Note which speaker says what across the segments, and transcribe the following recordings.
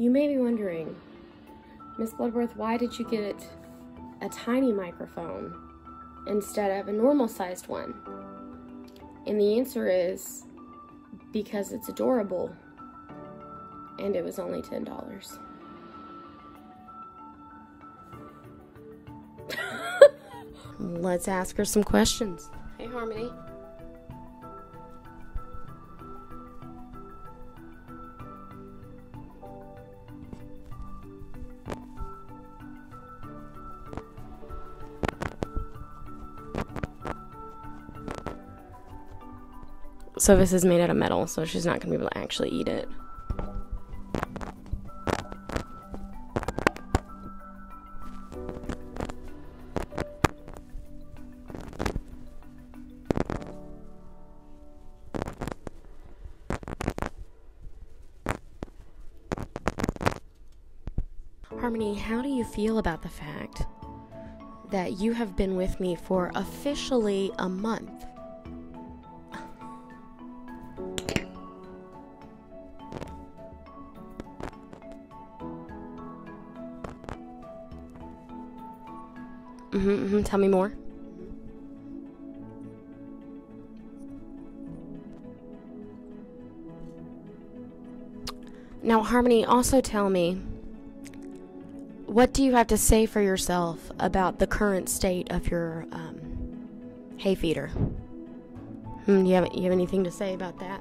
Speaker 1: You may be wondering, Miss Bloodworth, why did you get a tiny microphone instead of a normal sized one? And the answer is because it's adorable and it was only $10. Let's ask her some questions. Hey, Harmony. So this is made out of metal, so she's not going to be able to actually eat it. Harmony, how do you feel about the fact that you have been with me for officially a month? Mm-hmm, mm-hmm. Tell me more. Now, Harmony, also tell me what do you have to say for yourself about the current state of your um, hay feeder? Hmm, you, have, you have anything to say about that?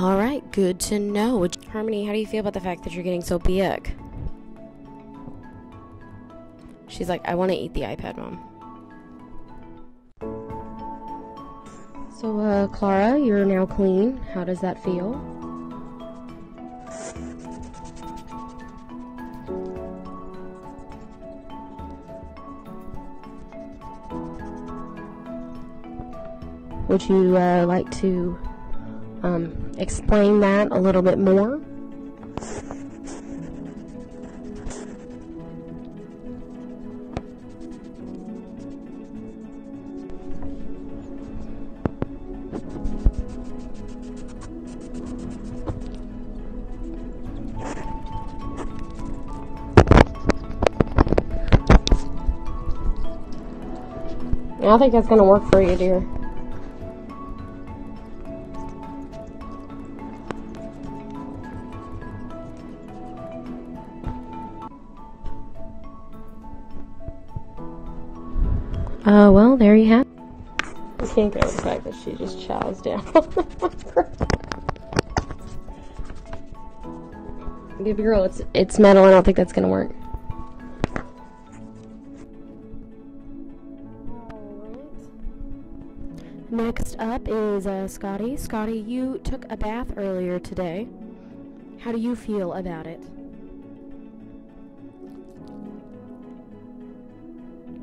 Speaker 1: All right, good to know. Harmony, how do you feel about the fact that you're getting so big? She's like, I want to eat the iPad, Mom. So, uh, Clara, you're now clean. How does that feel? Would you uh, like to um, explain that a little bit more? I think that's gonna work for you, dear. Uh, well, there you have. I can't get over the fact that she just chows down. Give Baby girl, it's it's metal. I don't think that's gonna work. Next up is uh, Scotty. Scotty, you took a bath earlier today. How do you feel about it?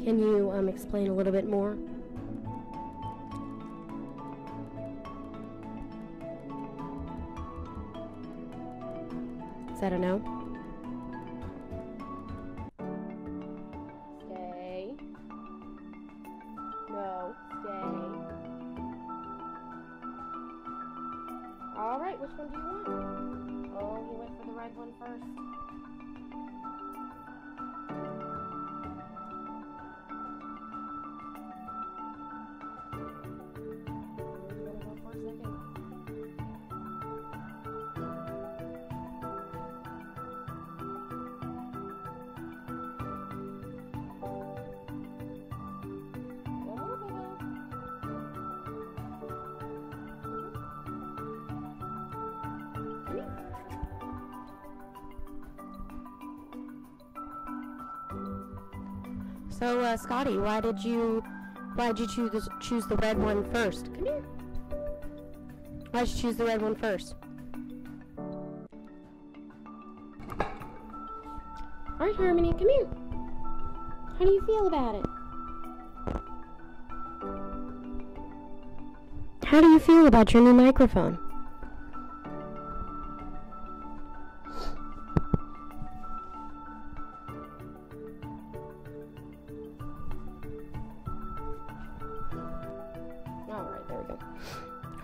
Speaker 1: Can you um, explain a little bit more? Is that a no? Stay. No, stay. All right, which one do you want? Oh, he went for the red one first. So, uh, Scotty, why did you, why did you choose choose the red one first? Come here. Why did you choose the red one first? All right, Harmony, come here. How do you feel about it? How do you feel about your new microphone?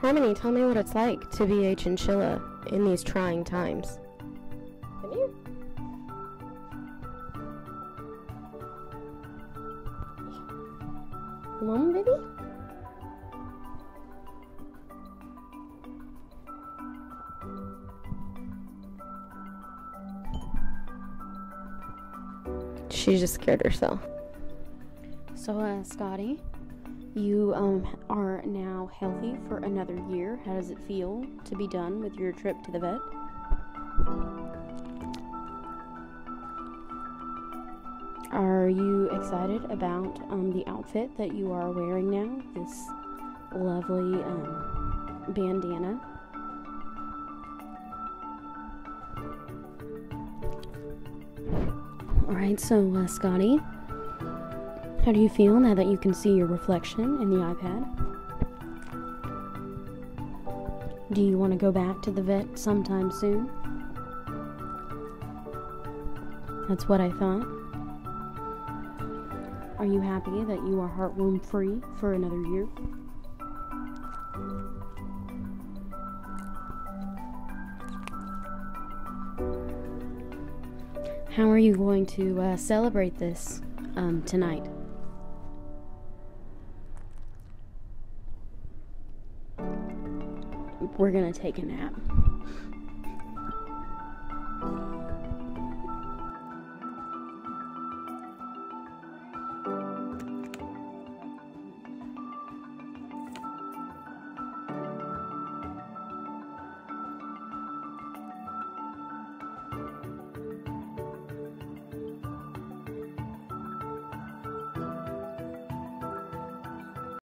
Speaker 1: Harmony, tell me what it's like to be a chinchilla in these trying times. Come here. Come on, baby. She just scared herself.
Speaker 2: So, uh, Scotty, you um are now healthy for another year. How does it feel to be done with your trip to the vet? Are you excited about um, the outfit that you are wearing now? This lovely um, bandana. All right, so uh, Scotty, how do you feel now that you can see your reflection in the iPad? Do you want to go back to the vet sometime soon? That's what I thought. Are you happy that you are heartworm free for another year? How are you going to uh, celebrate this um, tonight? We're gonna take a nap.